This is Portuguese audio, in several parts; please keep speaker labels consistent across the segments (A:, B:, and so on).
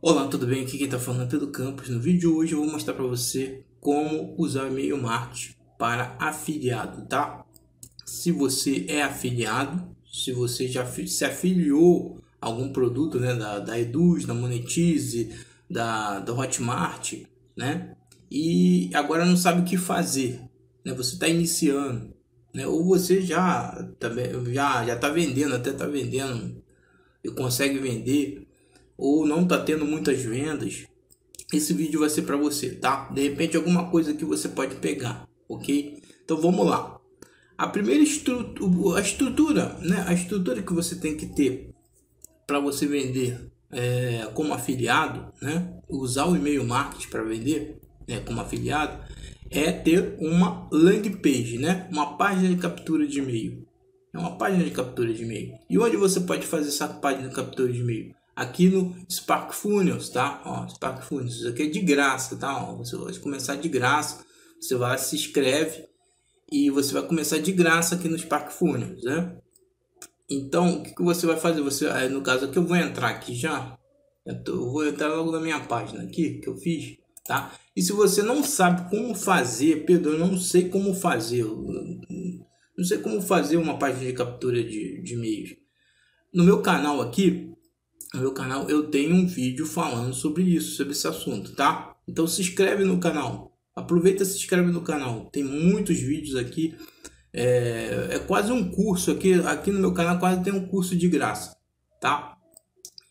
A: Olá, tudo bem? Aqui quem está falando é Pedro Campos. No vídeo de hoje eu vou mostrar para você como usar e-mail marketing para afiliado, tá? Se você é afiliado, se você já se afiliou a algum produto né, da, da Eduz, da Monetize, da, da Hotmart, né? E agora não sabe o que fazer, né? Você está iniciando, né? Ou você já também já já está vendendo, até está vendendo e consegue vender ou não está tendo muitas vendas, esse vídeo vai ser para você, tá? De repente alguma coisa que você pode pegar, ok? Então vamos lá. A primeira estrutura, a estrutura, né? A estrutura que você tem que ter para você vender é, como afiliado, né? Usar o e-mail marketing para vender, né? Como afiliado, é ter uma landing page, né? Uma página de captura de e-mail. É uma página de captura de e-mail. E onde você pode fazer essa página de captura de e-mail? Aqui no Spark Funnels, tá? Ó, Spark Funnels, isso aqui é de graça, tá? Ó, você vai começar de graça, você vai se inscreve e você vai começar de graça aqui no Spark Funnels, né? Então, o que, que você vai fazer? Você, no caso aqui, eu vou entrar aqui já. Eu, tô, eu vou entrar logo na minha página aqui que eu fiz, tá? E se você não sabe como fazer, Pedro, eu não sei como fazer, não sei como fazer uma página de captura de, de e-mails. No meu canal aqui, no meu canal eu tenho um vídeo falando sobre isso, sobre esse assunto, tá? Então se inscreve no canal, aproveita e se inscreve no canal, tem muitos vídeos aqui, é, é quase um curso aqui, aqui no meu canal quase tem um curso de graça, tá?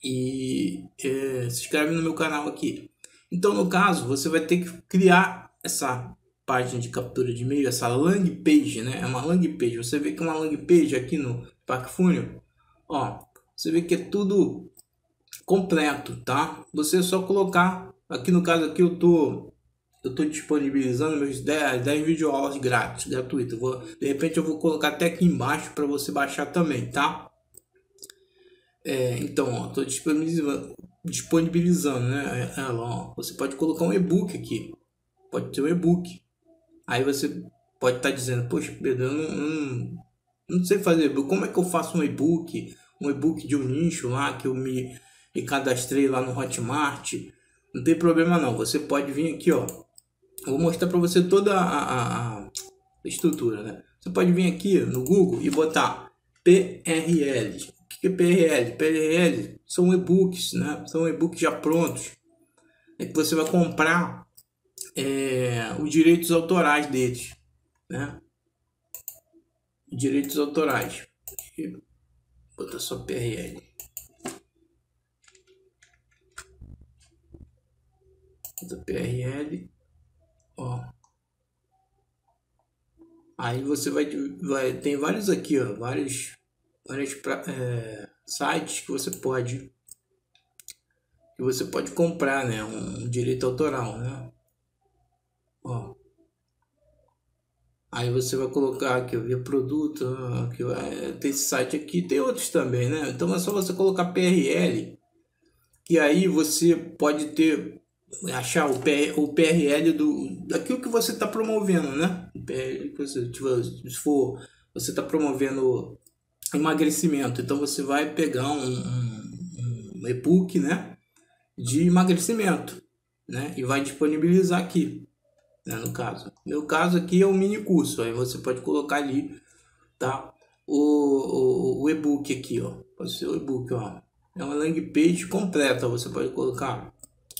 A: E é, se inscreve no meu canal aqui. Então no caso você vai ter que criar essa página de captura de e-mail, essa landing page, né? É uma landing page. Você vê que é uma landing page aqui no Pack Funnel, ó, você vê que é tudo completo, tá? Você só colocar, aqui no caso aqui eu tô eu tô disponibilizando meus 10, 10 videoaulas grátis, gratuitas. Vou, de repente eu vou colocar até aqui embaixo para você baixar também, tá? É, então, ó, tô disponibilizando, disponibilizando né? Ela, ó, você pode colocar um e-book aqui, pode ter um e-book. Aí você pode estar tá dizendo, poxa, Pedro, eu não, não, não sei fazer e-book. Como é que eu faço um e-book? Um e-book de um nicho lá que eu me e cadastrei lá no Hotmart. Não tem problema não, você pode vir aqui, ó. vou mostrar para você toda a, a, a, estrutura, né? Você pode vir aqui no Google e botar PRL. O que é PRL? PRL são e-books, né? São e-books já prontos. É que você vai comprar é, os direitos autorais deles, né? Direitos autorais. Bota só PRL. Do PRL, ó. Aí você vai, vai tem vários aqui, ó, vários, vários é, sites que você pode que você pode comprar, né, um direito autoral, né? Ó. Aí você vai colocar aqui, ver produto, aqui, é, tem esse site aqui, tem outros também, né? Então é só você colocar PRL, que aí você pode ter achar o, PR, o PRL do, daquilo que você está promovendo, né? O PRL que você, tipo, se for, você está promovendo emagrecimento, então você vai pegar um, um, um e-book, né? De emagrecimento, né? E vai disponibilizar aqui, né? No caso. Meu caso aqui é um mini curso, aí você pode colocar ali, tá? O, o, o e-book aqui, ó. Pode ser o e-book, ó. É uma landing page completa, você pode colocar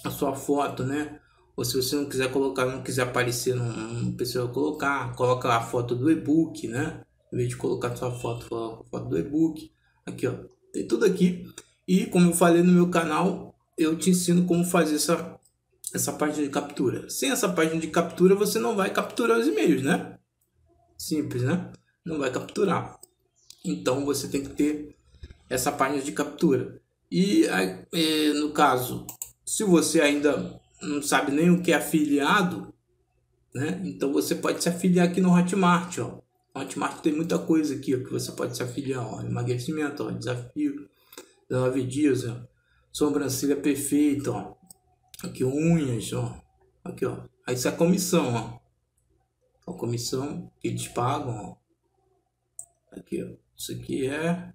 A: a sua foto, né? Ou se você não quiser colocar, não quiser aparecer, não, não precisa colocar, coloca a foto do e-book, né? Em vez de colocar sua foto, coloca foto do e-book. Aqui, ó, tem tudo aqui. E como eu falei no meu canal, eu te ensino como fazer essa, essa página de captura. Sem essa página de captura, você não vai capturar os e-mails, né? Simples, né? Não vai capturar. Então você tem que ter essa página de captura. E é, no caso, se você ainda não sabe nem o que é afiliado, né? Então você pode se afiliar aqui no Hotmart, ó. Hotmart tem muita coisa aqui ó, que você pode se afiliar, ó. Emagrecimento, ó. Desafio, 19 dias, ó. Sobrancelha perfeita, ó. Aqui unhas, ó. Aqui, ó. Aí isso é a comissão, ó. A comissão que eles pagam, ó. Aqui, ó. Isso aqui é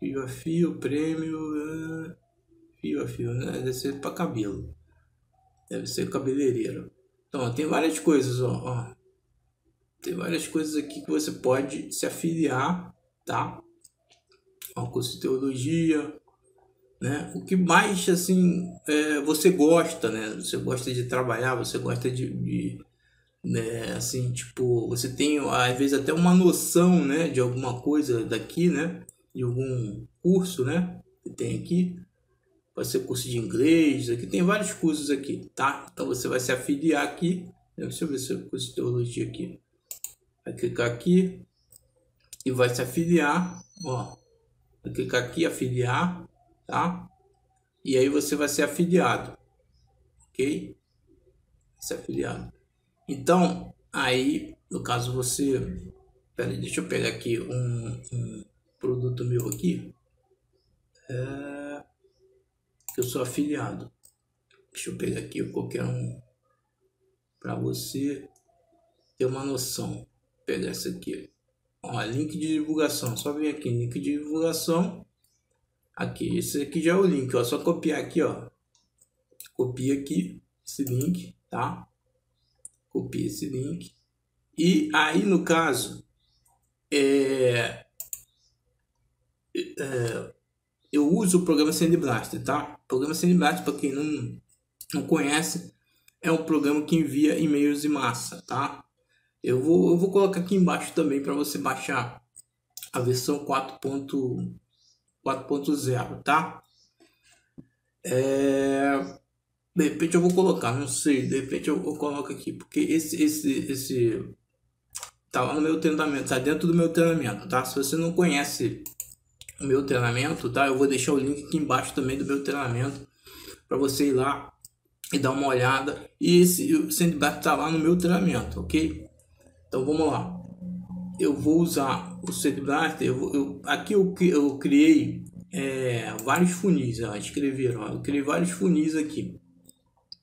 A: desafio, prêmio, é fio a fio, né? Deve ser para cabelo. Deve ser cabeleireiro. Então, tem várias coisas, ó, ó. Tem várias coisas aqui que você pode se afiliar, tá? Ó, curso de teologia, né? O que mais, assim, é, você gosta, né? Você gosta de trabalhar, você gosta de, de né? Assim, tipo, você tem às vezes até uma noção, né, de alguma coisa daqui, né? De algum curso, né? Que tem aqui. Pode ser curso de inglês, aqui tem vários cursos aqui, tá? Então você vai se afiliar aqui. Deixa eu ver se é curso de teologia aqui. Vai clicar aqui e vai se afiliar, ó. Vai clicar aqui, afiliar, tá? E aí você vai ser afiliado, ok? Ser afiliado. Então, aí, no caso você... Pera aí, deixa eu pegar aqui um, um produto meu aqui. É, eu sou afiliado. Deixa eu pegar aqui qualquer um para você ter uma noção. Vou pegar essa aqui. Ó, link de divulgação. Só vir aqui, link de divulgação. Aqui, esse aqui já é o link, ó. Só copiar aqui, ó. Copia aqui esse link, tá? copia esse link. E aí, no caso, é, é, eu uso o programa SendBlast, tá? O programa SendBlast, para quem não, não conhece, é um programa que envia e-mails em massa, tá? Eu vou, eu vou colocar aqui embaixo também para você baixar a versão 4.0, tá? É, de repente eu vou colocar, não sei, de repente eu, eu coloco aqui, porque esse, esse, esse tá lá no meu treinamento, tá dentro do meu treinamento, tá? Se você não conhece o meu treinamento, tá? Eu vou deixar o link aqui embaixo também do meu treinamento para você ir lá e dar uma olhada. E esse o Sandbox tá lá no meu treinamento, ok? Então vamos lá. Eu vou usar o Sandbox, eu, eu, aqui eu, eu criei é, vários funis, ó, escreveram, ó, eu criei vários funis aqui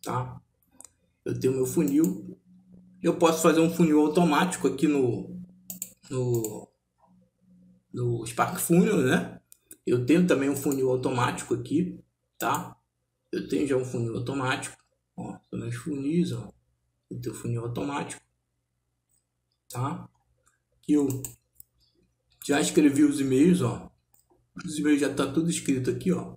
A: tá? Eu tenho meu funil. Eu posso fazer um funil automático aqui no, no, no Spark Funnel, né? Eu tenho também um funil automático aqui, tá? Eu tenho já um funil automático. Ó, são meus funis, ó. Eu tenho funil automático, tá? Que eu já escrevi os e-mails, ó. Os e-mails já tá tudo escrito aqui, ó.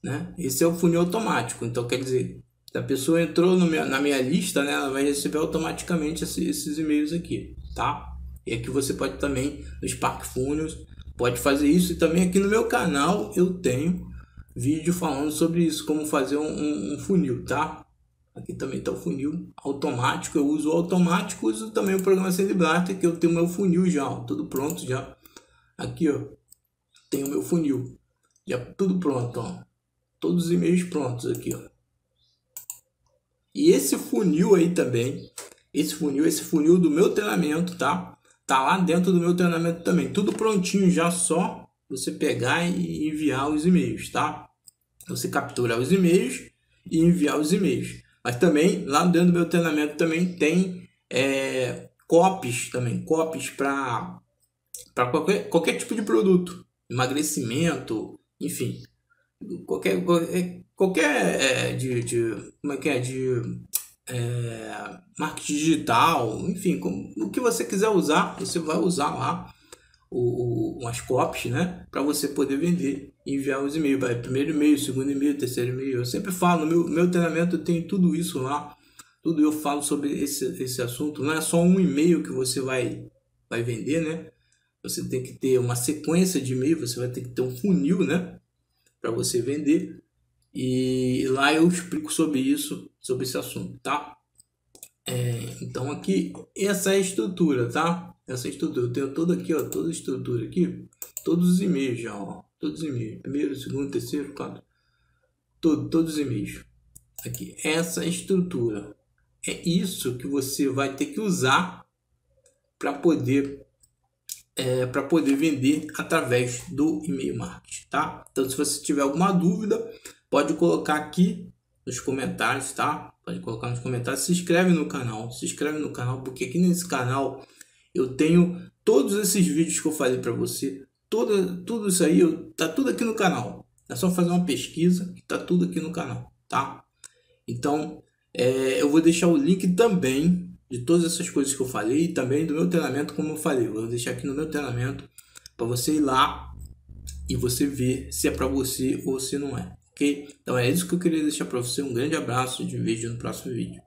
A: Né? Esse é o funil automático. Então, quer dizer, se a pessoa entrou na minha lista, né, ela vai receber automaticamente esse, esses e-mails aqui, tá? E aqui você pode também, no Spark Funnels, pode fazer isso. E também aqui no meu canal eu tenho vídeo falando sobre isso, como fazer um, um, funil, tá? Aqui também está o funil automático, eu uso automático, uso também o programa SendBlaster, que eu tenho meu funil já, ó, tudo pronto já. Aqui, ó, tenho meu funil, já tudo pronto, ó. Todos os e-mails prontos aqui, ó. E esse funil aí também, esse funil, esse funil do meu treinamento, tá? Tá lá dentro do meu treinamento também, tudo prontinho já só você pegar e enviar os e-mails, tá? Você capturar os e-mails e enviar os e-mails. Mas também lá dentro do meu treinamento também tem é, copies também, copies para para qualquer, qualquer tipo de produto, emagrecimento, enfim, qualquer, qualquer, qualquer é, de, de, como é que é, de é, marketing digital, enfim, com, o que você quiser usar, você vai usar lá o, o, umas copies, né, para você poder vender e enviar os e-mails, primeiro e-mail, segundo e-mail, terceiro e-mail, eu sempre falo, no meu, meu treinamento tem tudo isso lá, tudo eu falo sobre esse, esse assunto, não é só um e-mail que você vai, vai vender, né, você tem que ter uma sequência de e-mail, você vai ter que ter um funil, né, para você vender. E lá eu explico sobre isso, sobre esse assunto, tá? É, então aqui, essa é a estrutura, tá? Essa é estrutura, eu tenho toda aqui, ó, toda a estrutura aqui, todos os e-mails já, ó, todos os e-mails, primeiro, segundo, terceiro, quarto, todo, todos os e-mails. Aqui, essa é estrutura, é isso que você vai ter que usar para poder é, para poder vender através do e-mail marketing, tá? Então, se você tiver alguma dúvida, pode colocar aqui nos comentários, tá? Pode colocar nos comentários, se inscreve no canal, se inscreve no canal, porque aqui nesse canal eu tenho todos esses vídeos que eu falei para você, tudo isso aí, tá tudo aqui no canal. É só fazer uma pesquisa que tá tudo aqui no canal, tá? Então, é, eu vou deixar o link também de todas essas coisas que eu falei e também do meu treinamento, como eu falei. Vou deixar aqui no meu treinamento para você ir lá e você ver se é para você ou se não é, ok? Então é isso que eu queria deixar para você. Um grande abraço de vídeo no próximo vídeo.